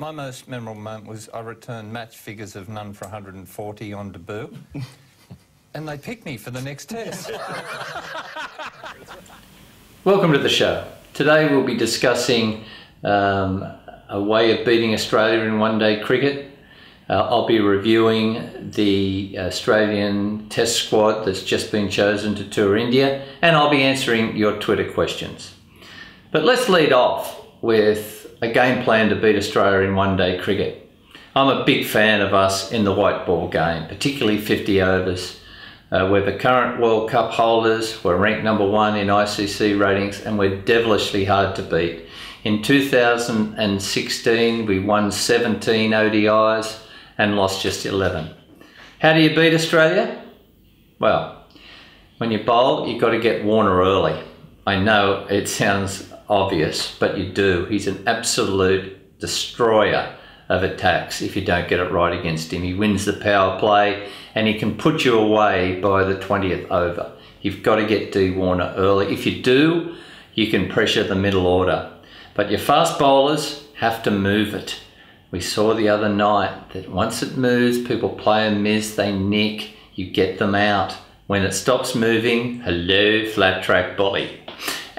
My most memorable moment was I returned match figures of none for 140 on debut, and they picked me for the next test. Welcome to the show. Today we'll be discussing um, a way of beating Australia in one day cricket. Uh, I'll be reviewing the Australian test squad that's just been chosen to tour India, and I'll be answering your Twitter questions. But let's lead off with a game plan to beat Australia in one day cricket. I'm a big fan of us in the white ball game, particularly 50 overs. Uh, we're the current World Cup holders, we're ranked number one in ICC ratings, and we're devilishly hard to beat. In 2016, we won 17 ODIs and lost just 11. How do you beat Australia? Well, when you bowl, you've got to get Warner early. I know it sounds obvious, but you do. He's an absolute destroyer of attacks if you don't get it right against him. He wins the power play and he can put you away by the 20th over. You've got to get D Warner early. If you do, you can pressure the middle order. But your fast bowlers have to move it. We saw the other night that once it moves, people play a miss, they nick, you get them out. When it stops moving, hello, flat track bully.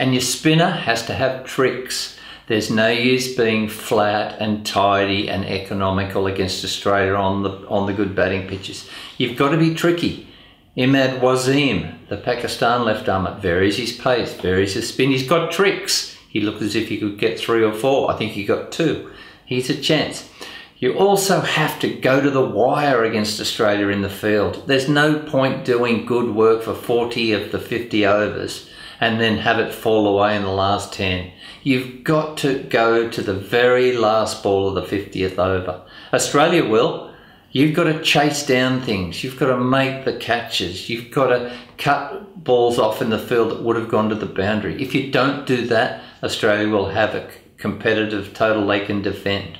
And your spinner has to have tricks. There's no use being flat and tidy and economical against Australia on the on the good batting pitches. You've got to be tricky. Imad Wasim, the Pakistan left arm, varies his pace, varies his spin. He's got tricks. He looked as if he could get three or four. I think he got two. He's a chance. You also have to go to the wire against Australia in the field. There's no point doing good work for 40 of the 50 overs and then have it fall away in the last 10. You've got to go to the very last ball of the 50th over. Australia will. You've got to chase down things. You've got to make the catches. You've got to cut balls off in the field that would have gone to the boundary. If you don't do that, Australia will have a competitive total they can defend.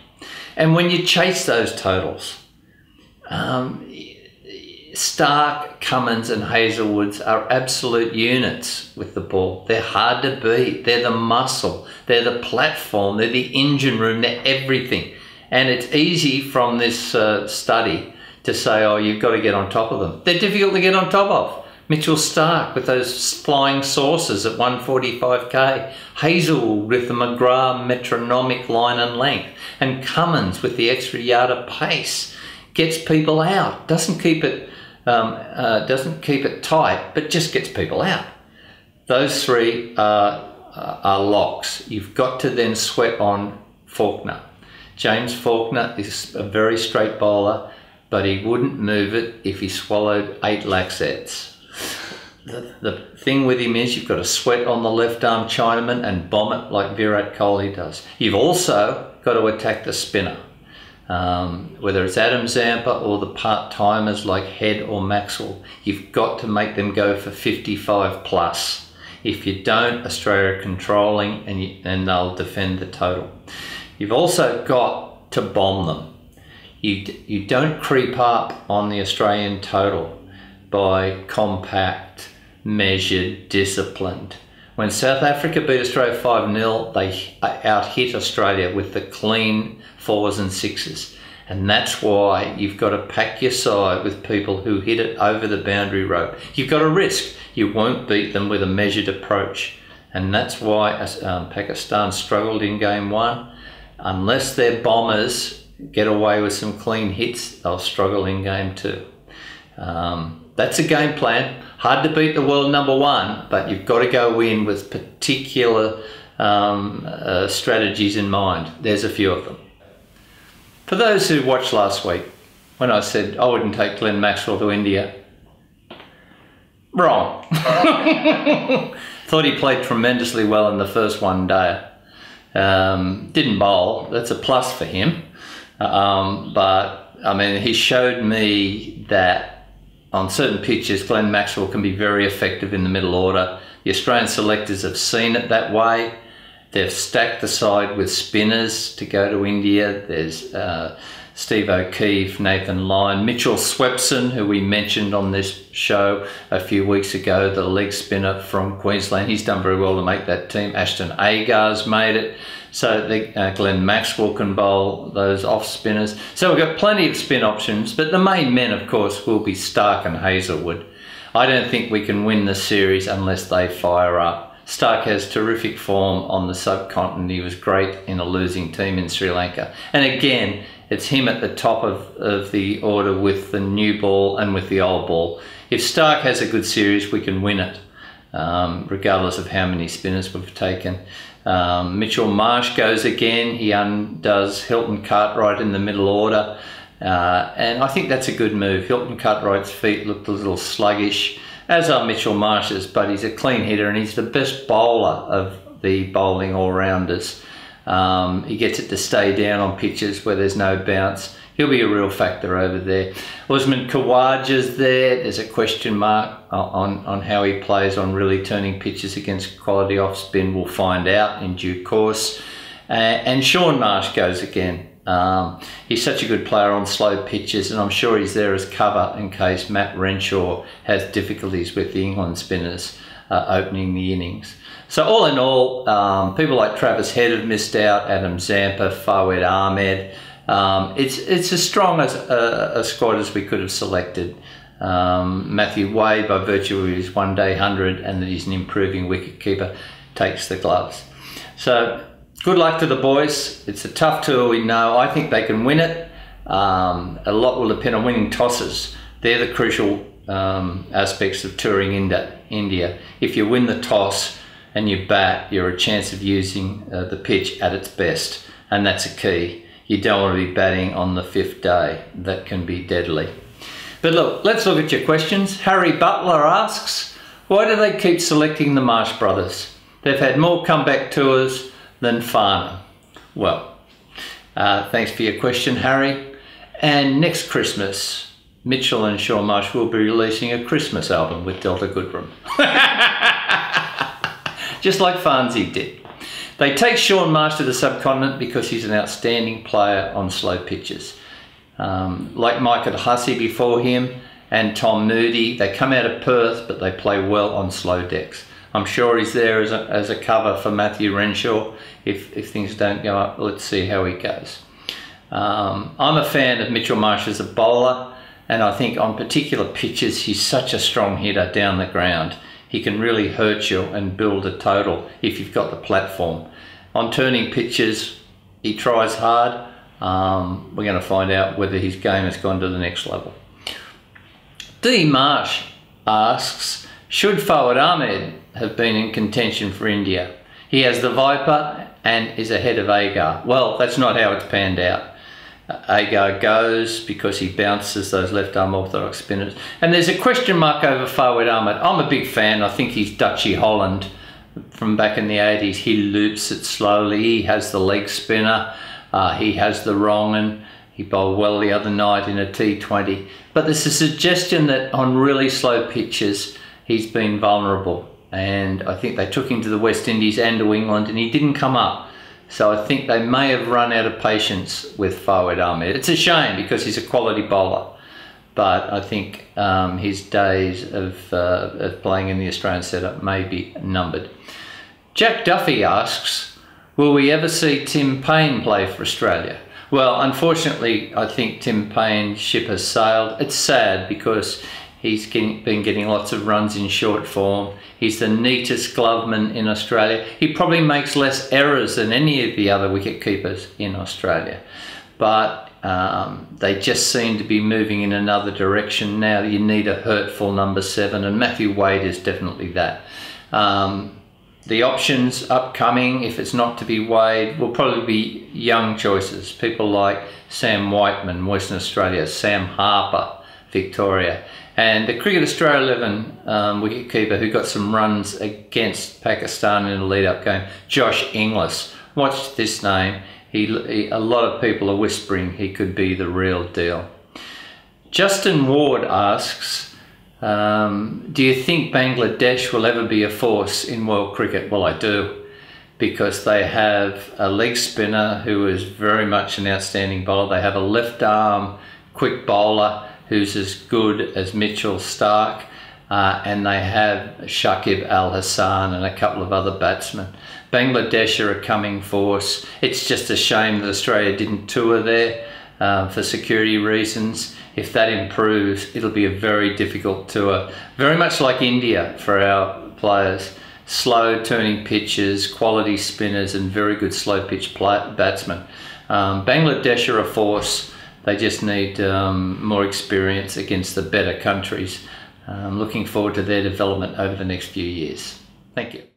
And when you chase those totals, um, Starc, Cummins, and Hazlewoods are absolute units with the ball. They're hard to beat. They're the muscle. They're the platform. They're the engine room. They're everything. And it's easy from this uh, study to say, oh, you've got to get on top of them. They're difficult to get on top of. Mitchell Starc with those flying saucers at 145k. Hazlewood with the McGrath metronomic line and length. And Cummins with the extra yard of pace. Gets people out. Doesn't keep it um, uh, doesn't keep it tight, but just gets people out. Those three are, uh, are locks. You've got to then sweat on Faulkner. James Faulkner is a very straight bowler, but he wouldn't move it if he swallowed eight laxets. The, the thing with him is you've got to sweat on the left arm Chinaman and bomb it like Virat Kohli does. You've also got to attack the spinner um, whether it's Adam Zampa or the part timers like Head or Maxwell, you've got to make them go for 55 plus. If you don't, Australia are controlling and, you, and they'll defend the total. You've also got to bomb them. You, you don't creep up on the Australian total by compact, measured, disciplined. When South Africa beat Australia 5 0, they out hit Australia with the clean fours and sixes. And that's why you've got to pack your side with people who hit it over the boundary rope. You've got a risk. You won't beat them with a measured approach. And that's why um, Pakistan struggled in game one. Unless their bombers get away with some clean hits, they'll struggle in game two. Um, that's a game plan. Hard to beat the world number one, but you've got to go in with particular um, uh, strategies in mind. There's a few of them. For those who watched last week, when I said I wouldn't take Glenn Maxwell to India, wrong. Thought he played tremendously well in the first one day. Um, didn't bowl, that's a plus for him. Um, but I mean, he showed me that on certain pitches, Glenn Maxwell can be very effective in the middle order. The Australian selectors have seen it that way They've stacked the side with spinners to go to India. There's uh, Steve O'Keefe, Nathan Lyon, Mitchell Swepson, who we mentioned on this show a few weeks ago, the leg spinner from Queensland. He's done very well to make that team. Ashton Agar's made it. So the, uh, Glenn Maxwell can bowl those off spinners. So we've got plenty of spin options, but the main men, of course, will be Starc and Hazlewood. I don't think we can win the series unless they fire up. Starc has terrific form on the subcontinent. He was great in a losing team in Sri Lanka. And again, it's him at the top of, of the order with the new ball and with the old ball. If Starc has a good series, we can win it, um, regardless of how many spinners we've taken. Um, Mitchell Marsh goes again. He undoes Hilton Cartwright in the middle order. Uh, and I think that's a good move. Hilton Cartwright's feet looked a little sluggish as are Mitchell Marsh's, but he's a clean hitter and he's the best bowler of the bowling all-rounders. Um, he gets it to stay down on pitches where there's no bounce. He'll be a real factor over there. Usman Khawaja's there. There's a question mark on, on how he plays on really turning pitches against quality off spin. We'll find out in due course. Uh, and Shaun Marsh goes again. Um, he's such a good player on slow pitches, and I'm sure he's there as cover in case Matt Renshaw has difficulties with the England spinners uh, opening the innings. So all in all, um, people like Travis Head have missed out, Adam Zampa, Fawad Ahmed. Um, it's it's as strong as a, a, squad as we could have selected. Um, Matthew Wade, by virtue of his one day hundred and that he's an improving wicketkeeper, takes the gloves. So good luck to the boys. It's a tough tour, we know. I think they can win it. Um, a lot will depend on winning tosses. They're the crucial um, aspects of touring India. If you win the toss and you bat, you're a chance of using uh, the pitch at its best, and that's a key. You don't want to be batting on the fifth day. That can be deadly. But look, let's look at your questions. Harry Butler asks, why do they keep selecting the Marsh brothers? They've had more comeback tours than Farnham. Well, uh, thanks for your question, Harry. And next Christmas, Mitchell and Shaun Marsh will be releasing a Christmas album with Delta Goodrem. Just like Farnsey did. They take Shaun Marsh to the subcontinent because he's an outstanding player on slow pitches. Um, like Michael Hussey before him and Tom Moody, they come out of Perth but they play well on slow decks. I'm sure he's there as a, as a cover for Matthew Renshaw. If, if things don't go up, let's see how he goes. Um, I'm a fan of Mitchell Marsh as a bowler, and I think on particular pitches, he's such a strong hitter down the ground. He can really hurt you and build a total if you've got the platform. On turning pitches, he tries hard. Um, we're going to find out whether his game has gone to the next level. D. Marsh asks, should Fawad Ahmed have been in contention for India. He has the Viper and is ahead of Agar. Well, that's not how it's panned out. Agar goes because he bounces those left arm orthodox spinners. And there's a question mark over Fawad Ahmed. I'm a big fan. I think he's Dutchy Holland from back in the 80s. He loops it slowly. He has the leg spinner. Uh, he has the wrong and he bowled well the other night in a T20. But there's a suggestion that on really slow pitches, he's been vulnerable and I think they took him to the West Indies and to England and he didn't come up. So I think they may have run out of patience with Fawad Ahmed. It's a shame because he's a quality bowler, but I think um, his days of, uh, of playing in the Australian setup may be numbered. Jack Duffy asks, will we ever see Tim Paine play for Australia? Well, unfortunately, I think Tim Paine's ship has sailed. It's sad because He's been getting lots of runs in short form. He's the neatest gloveman in Australia. He probably makes less errors than any of the other wicket keepers in Australia. But um, they just seem to be moving in another direction now. You need a hurtful number seven, and Matthew Wade is definitely that. Um, the options upcoming, if it's not to be Wade, will probably be young choices. People like Sam Whiteman, Western Australia, Sam Harper, Victoria. And the Cricket Australia 11 um, wicketkeeper who got some runs against Pakistan in a lead-up game, Josh Inglis. Watch this name. He, he, a lot of people are whispering he could be the real deal. Justin Ward asks, um, do you think Bangladesh will ever be a force in world cricket? Well, I do. because they have a leg spinner who is very much an outstanding bowler. They have a left arm quick bowler who's as good as Mitchell Starc, Uh, and they have Shakib Al Hasan and a couple of other batsmen. Bangladesh are a coming force. It's just a shame that Australia didn't tour there uh, for security reasons. If that improves, it'll be a very difficult tour. Very much like India for our players. Slow turning pitches, quality spinners, and very good slow pitch batsmen. Um, Bangladesh are a force. They just need um, more experience against the better countries. I'm looking forward to their development over the next few years. Thank you.